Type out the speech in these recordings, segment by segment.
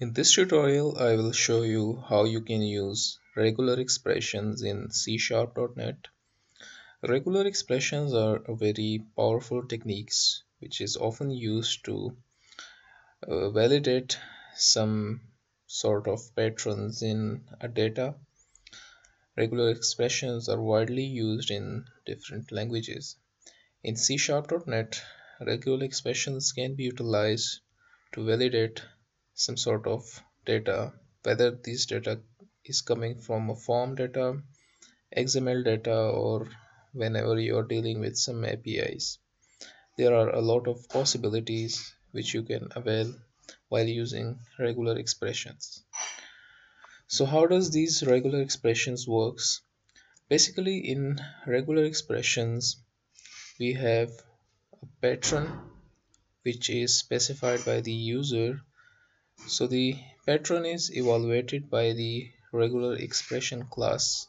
In this tutorial, I will show you how you can use regular expressions in C-sharp.net. Regular expressions are very powerful techniques which is often used to uh, validate some sort of patterns in a data. Regular expressions are widely used in different languages. In C-sharp.net, regular expressions can be utilized to validate some sort of data whether this data is coming from a form data XML data or whenever you are dealing with some APIs there are a lot of possibilities which you can avail while using regular expressions. So how does these regular expressions works? Basically in regular expressions we have a pattern which is specified by the user so the pattern is evaluated by the regular expression class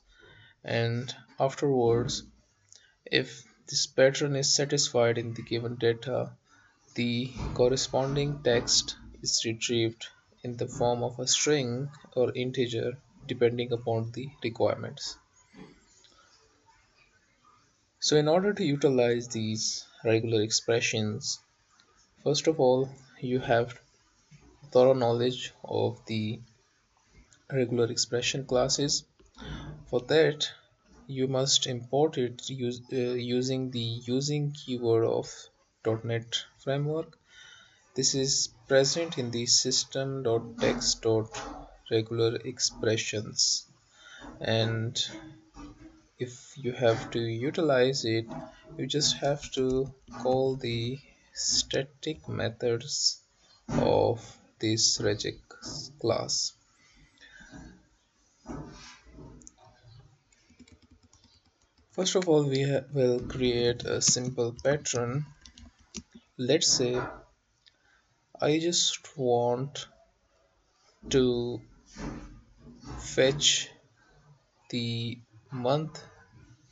and afterwards if this pattern is satisfied in the given data the corresponding text is retrieved in the form of a string or integer depending upon the requirements. So in order to utilize these regular expressions, first of all you have thorough knowledge of the regular expression classes. For that you must import it use, uh, using the using keyword of .NET framework. This is present in the system.text.regular expressions. And if you have to utilize it you just have to call the static methods of this regex class. First of all we will create a simple pattern. Let's say I just want to fetch the month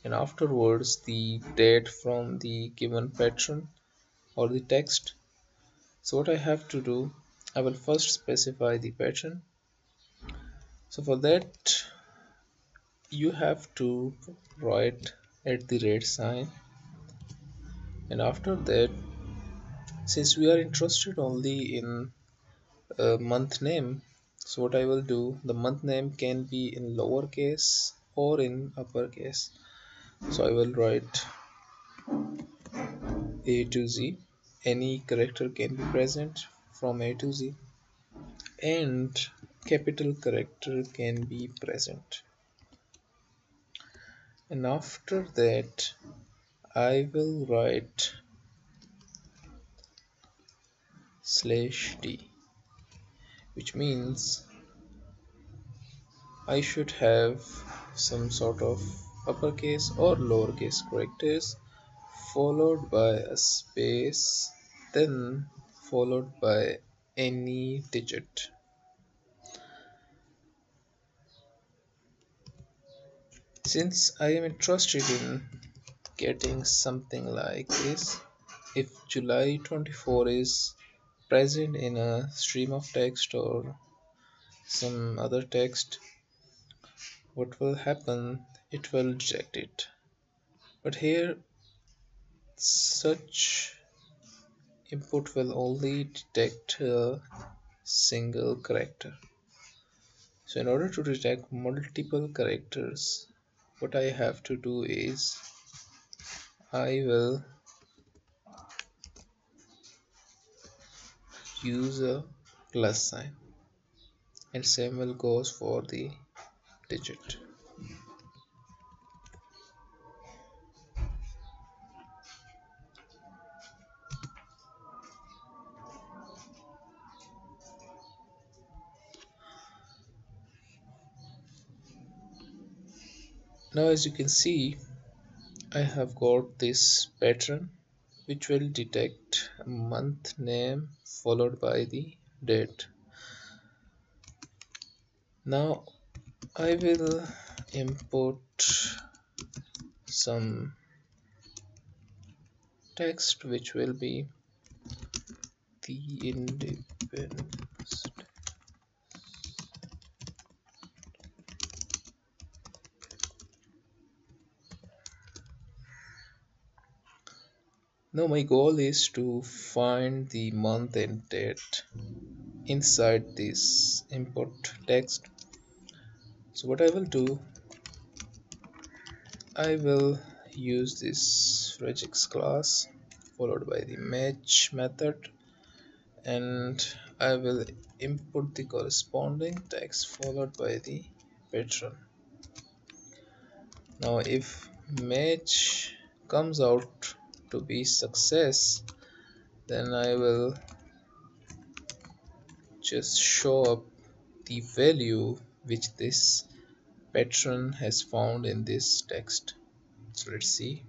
and afterwards the date from the given pattern or the text. So what I have to do I will first specify the pattern. So for that you have to write at the rate sign. And after that since we are interested only in a month name so what I will do the month name can be in lowercase or in uppercase. So I will write A to Z. Any character can be present from A to Z. And capital character can be present. And after that I will write slash d which means I should have some sort of uppercase or lowercase characters followed by a space then followed by any digit. Since I am interested in getting something like this if July 24 is present in a stream of text or some other text what will happen? It will reject it. But here such input will only detect a single character. So in order to detect multiple characters what I have to do is I will use a plus sign and same will goes for the digit now as you can see I have got this pattern which will detect month name followed by the date. Now I will import some text which will be the independence now my goal is to find the month and date inside this import text. So what I will do I will use this regex class followed by the match method and I will input the corresponding text followed by the patron. Now if match comes out to be success then I will just show up the value which this patron has found in this text. So let's see.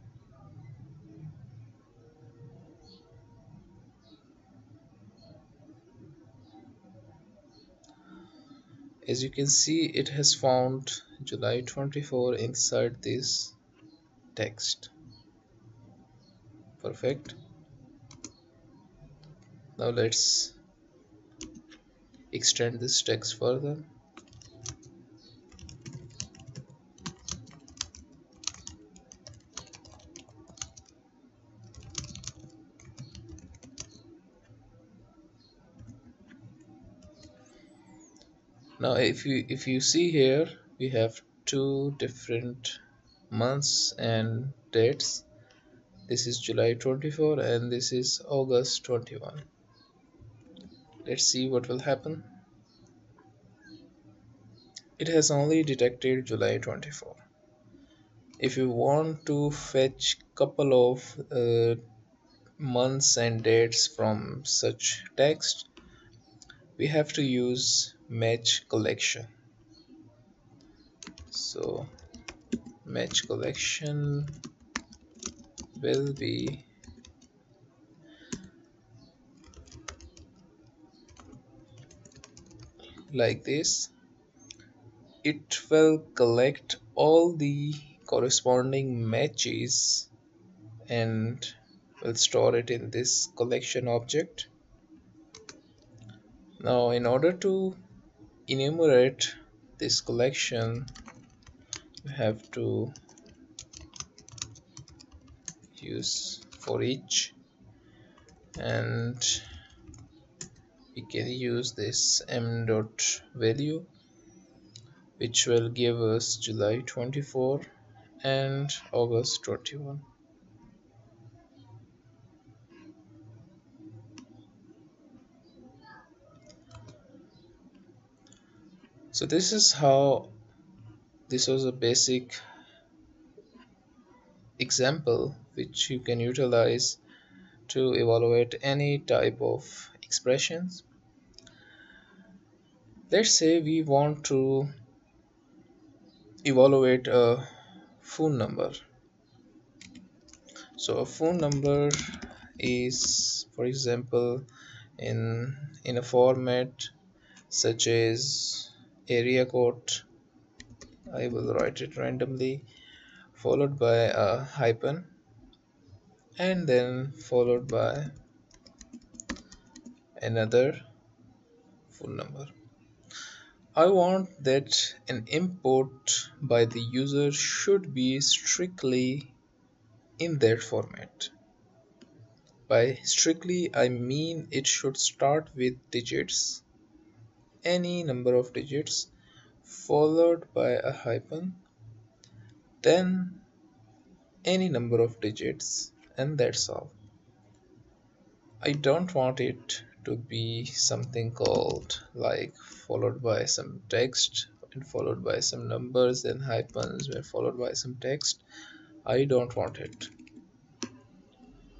As you can see it has found July 24 inside this text perfect. Now let's extend this text further. Now if you if you see here we have two different months and dates this is July 24 and this is August 21 let's see what will happen. It has only detected July 24 if you want to fetch couple of uh, months and dates from such text we have to use match collection. So match collection will be like this. It will collect all the corresponding matches and will store it in this collection object. Now in order to enumerate this collection we have to use for each. And we can use this m dot value which will give us July 24 and August 21 so this is how this was a basic example which you can utilize to evaluate any type of expressions. Let's say we want to evaluate a phone number. So a phone number is for example in in a format such as area code I will write it randomly followed by a hyphen and then followed by another phone number. I want that an import by the user should be strictly in that format. By strictly I mean it should start with digits any number of digits followed by a hyphen then any number of digits and that's all. I don't want it to be something called like followed by some text and followed by some numbers and hyphens and followed by some text. I don't want it.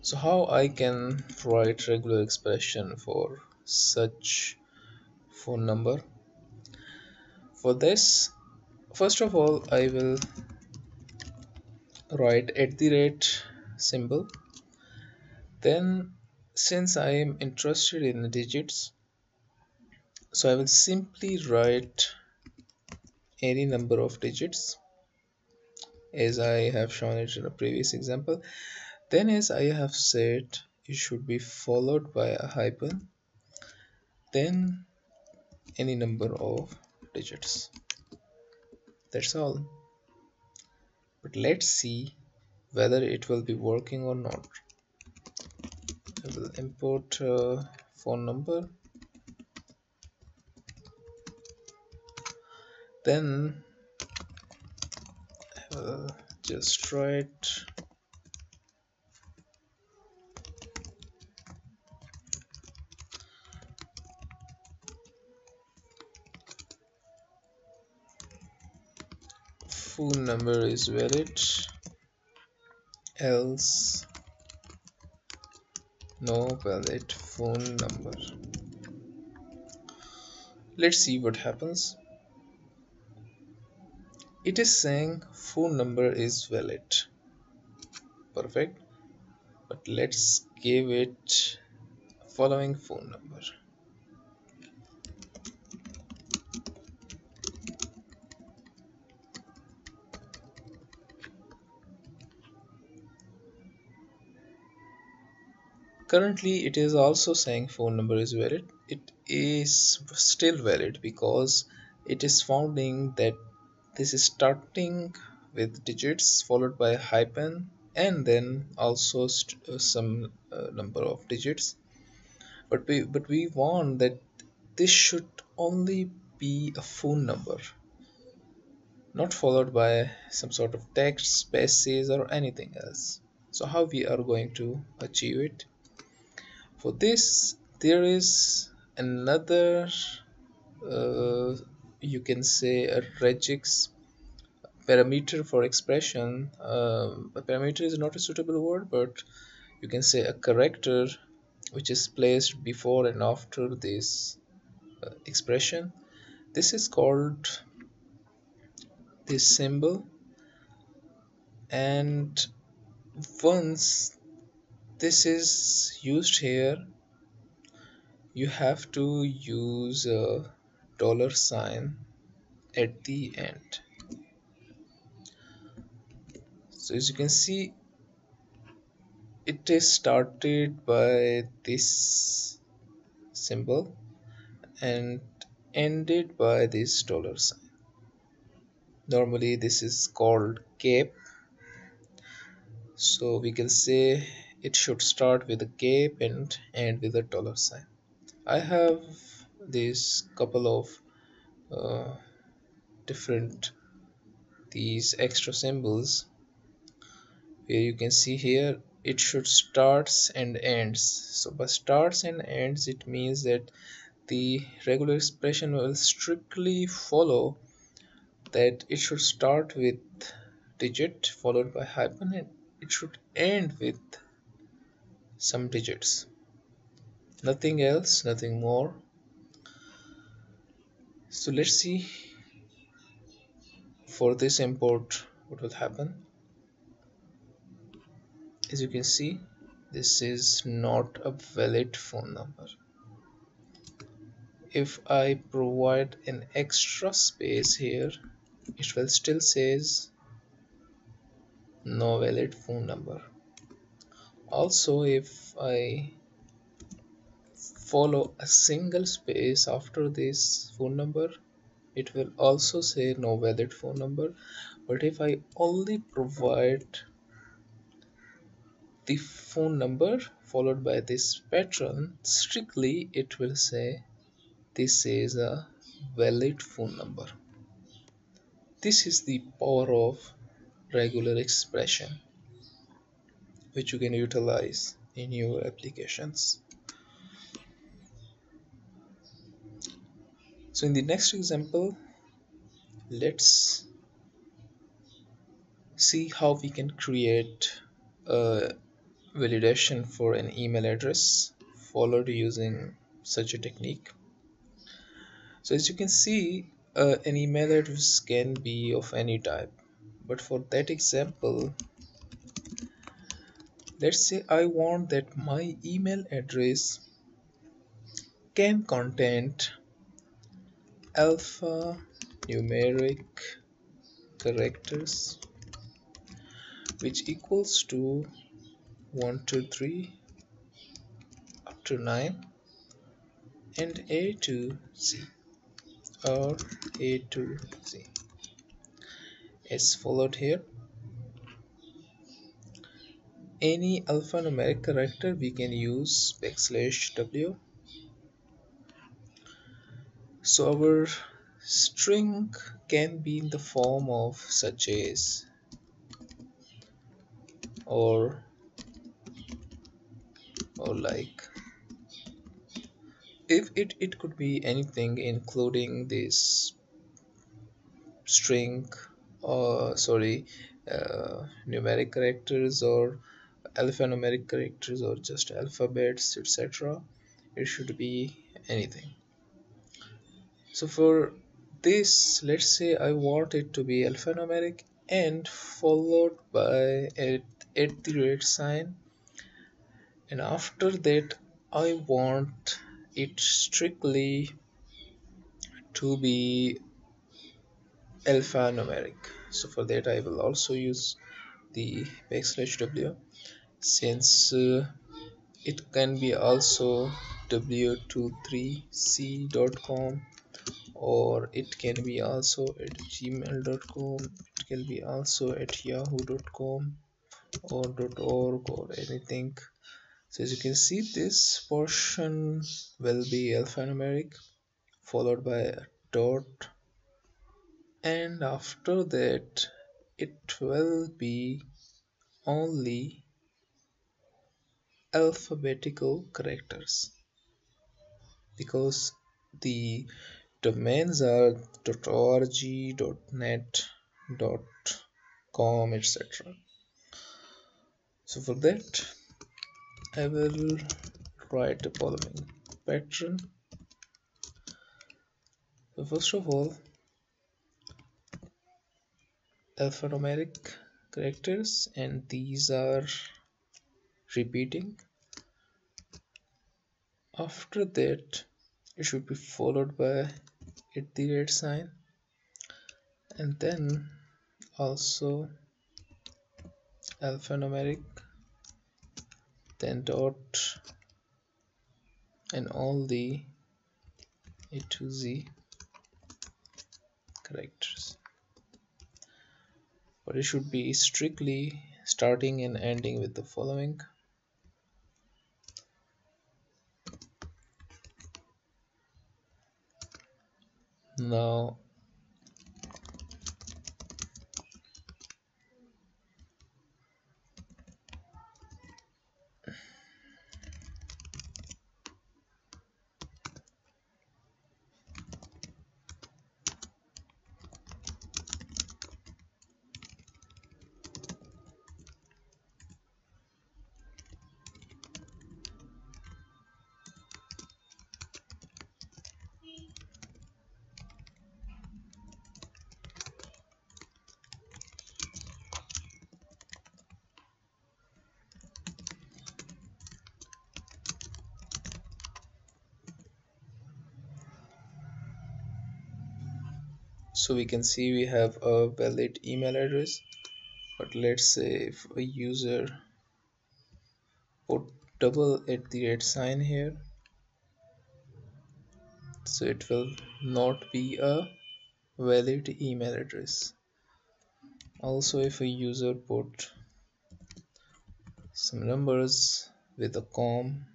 So how I can write regular expression for such phone number? For this first of all I will write at the rate symbol. Then since I am interested in the digits so I will simply write any number of digits as I have shown it in a previous example. Then as I have said it should be followed by a hyphen then any number of digits. That's all. But let's see whether it will be working or not. I will import uh, phone number. Then I will just write phone number is valid else? No valid phone number. Let's see what happens. It is saying phone number is valid. Perfect. But let's give it following phone number currently it is also saying phone number is valid. It is still valid because it is founding that this is starting with digits followed by a hyphen and then also uh, some uh, number of digits. But we but we want that this should only be a phone number not followed by some sort of text spaces or anything else. So how we are going to achieve it for this there is another uh, you can say a regex parameter for expression. Uh, a parameter is not a suitable word but you can say a character which is placed before and after this uh, expression. This is called this symbol. And once this is used here. You have to use a dollar sign at the end. So as you can see it is started by this symbol and ended by this dollar sign. Normally this is called cap so we can say it should start with a cape and end with a dollar sign. I have these couple of uh, different these extra symbols where you can see here it should starts and ends. So by starts and ends it means that the regular expression will strictly follow that it should start with digit followed by hyphen and it should end with some digits. Nothing else nothing more. So let's see for this import what will happen. As you can see this is not a valid phone number. If I provide an extra space here it will still says no valid phone number also if I follow a single space after this phone number it will also say no valid phone number. But if I only provide the phone number followed by this pattern strictly it will say this is a valid phone number. This is the power of regular expression which you can utilize in your applications. So in the next example, let's see how we can create a validation for an email address followed using such a technique. So as you can see, uh, an email address can be of any type, but for that example, let's say I want that my email address can contain alpha numeric characters which equals to 1 to 3 up to 9 and a to z or a to z. As followed here any alphanumeric character we can use backslash w. So our string can be in the form of such as or or like. If it it could be anything including this string or sorry uh, numeric characters or alphanumeric characters or just alphabets etc. It should be anything. So for this let's say I want it to be alphanumeric and followed by a at the rate sign. And after that I want it strictly to be alphanumeric. So for that I will also use the backslash w since uh, it can be also w23c.com or it can be also at gmail.com it can be also at yahoo.com or dot .org or anything. So as you can see this portion will be alphanumeric followed by a dot and after that it will be only alphabetical characters. Because the domains are .org, .net, .com etc so for that I will write the following pattern. So first of all alphanumeric characters and these are repeating after that it should be followed by at the rate sign. And then also alphanumeric then dot and all the a to z characters. But it should be strictly starting and ending with the following now so we can see we have a valid email address but let's say if a user put double at the rate sign here so it will not be a valid email address. Also if a user put some numbers with a com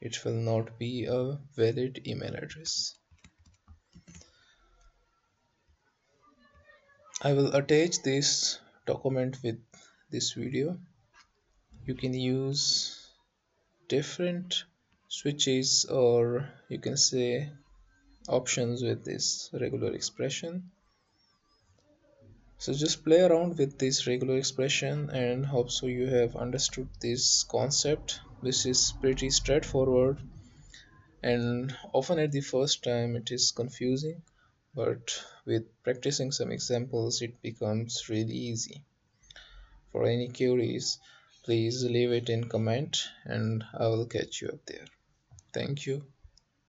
it will not be a valid email address I will attach this document with this video. You can use different switches or you can say options with this regular expression. So just play around with this regular expression and hope so you have understood this concept this is pretty straightforward and often at the first time it is confusing but with practicing some examples it becomes really easy. For any queries please leave it in comment and i will catch you up there. Thank you